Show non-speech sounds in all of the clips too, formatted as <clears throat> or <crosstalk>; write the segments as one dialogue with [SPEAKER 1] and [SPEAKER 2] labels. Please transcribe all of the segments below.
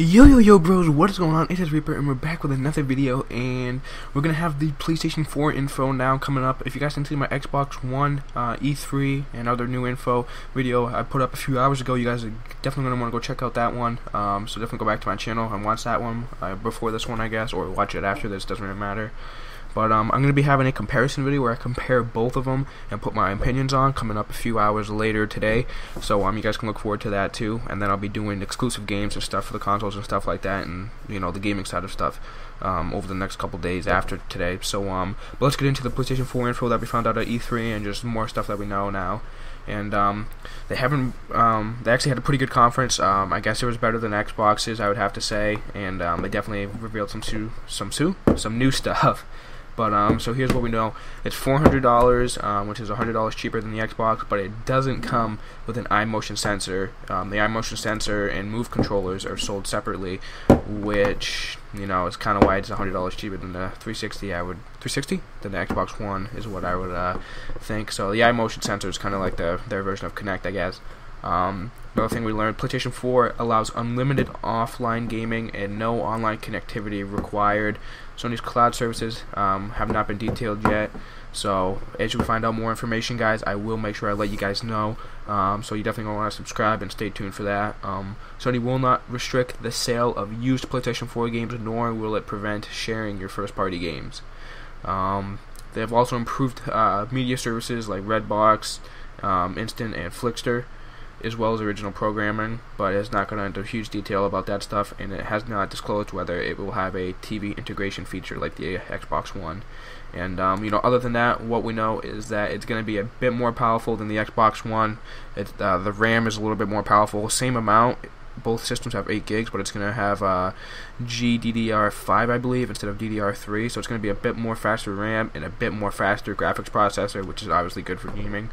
[SPEAKER 1] Yo yo yo bros, what is going on? It is Reaper and we're back with another video and we're gonna have the PlayStation 4 info now coming up. If you guys didn't see my Xbox One, uh, E3 and other new info video I put up a few hours ago, you guys are definitely gonna wanna go check out that one. Um, so definitely go back to my channel and watch that one uh, before this one I guess, or watch it after this, doesn't really matter. But um, I'm going to be having a comparison video where I compare both of them and put my opinions on coming up a few hours later today. So um, you guys can look forward to that too. And then I'll be doing exclusive games and stuff for the consoles and stuff like that, and you know the gaming side of stuff um, over the next couple days after today. So um, but let's get into the PlayStation 4 info that we found out at E3 and just more stuff that we know now and um, they haven't. Um, they actually had a pretty good conference. Um, I guess it was better than Xboxes, I would have to say, and um, they definitely revealed some su- some su- some new <laughs> stuff. But um, so here's what we know: it's four hundred dollars, um, which is hundred dollars cheaper than the Xbox, but it doesn't come with an iMotion sensor. Um, the iMotion sensor and Move controllers are sold separately, which you know is kind of why it's hundred dollars cheaper than the 360. I would 360 than the Xbox One is what I would uh, think. So the iMotion sensor is kind of like the their version of Kinect, I guess. Um, another thing we learned: PlayStation 4 allows unlimited offline gaming and no online connectivity required. Sony's cloud services um, have not been detailed yet. So as we find out more information, guys, I will make sure I let you guys know. Um, so you definitely want to subscribe and stay tuned for that. Um, Sony will not restrict the sale of used PlayStation 4 games, nor will it prevent sharing your first-party games. Um, they have also improved uh, media services like Redbox, um, Instant, and Flixster as well as original programming, but it's not going into huge detail about that stuff, and it has not disclosed whether it will have a TV integration feature like the Xbox One. And um, you know, other than that, what we know is that it's going to be a bit more powerful than the Xbox One. It, uh, the RAM is a little bit more powerful, same amount. Both systems have 8 gigs, but it's going to have uh, GDDR5, I believe, instead of DDR3. So it's going to be a bit more faster RAM and a bit more faster graphics processor, which is obviously good for gaming.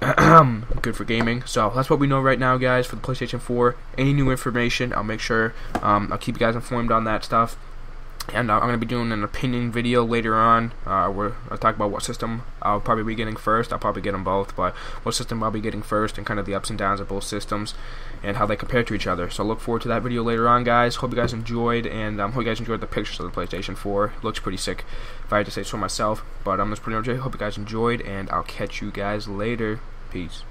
[SPEAKER 1] <clears throat> good for gaming. So that's what we know right now, guys, for the PlayStation 4. Any new information, I'll make sure um, I'll keep you guys informed on that stuff. And uh, I'm going to be doing an opinion video later on uh, where I'll talk about what system I'll probably be getting first. I'll probably get them both, but what system I'll be getting first and kind of the ups and downs of both systems and how they compare to each other. So look forward to that video later on, guys. Hope you guys enjoyed, and um, hope you guys enjoyed the pictures of the PlayStation 4. It looks pretty sick, if I had to say so myself. But um, that's pretty much it. Hope you guys enjoyed, and I'll catch you guys later. Peace.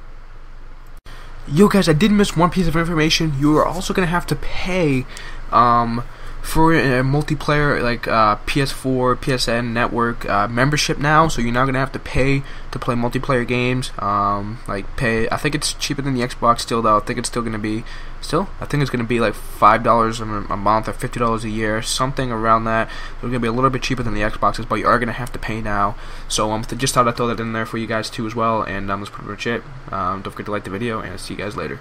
[SPEAKER 1] Yo guys, I did miss one piece of information. You are also going to have to pay um, for a multiplayer like uh, PS4, PSN network uh, membership now. So you're now gonna have to pay to play multiplayer games. Um, like pay, I think it's cheaper than the Xbox still though. I think it's still gonna be still. I think it's gonna be like five dollars a month or fifty dollars a year, something around that. So it's gonna be a little bit cheaper than the Xboxes, but you are gonna have to pay now. So um, just thought I'd throw that in there for you guys too as well. And um, that's pretty much it. Um, don't forget to like the video, and I'll see you guys later.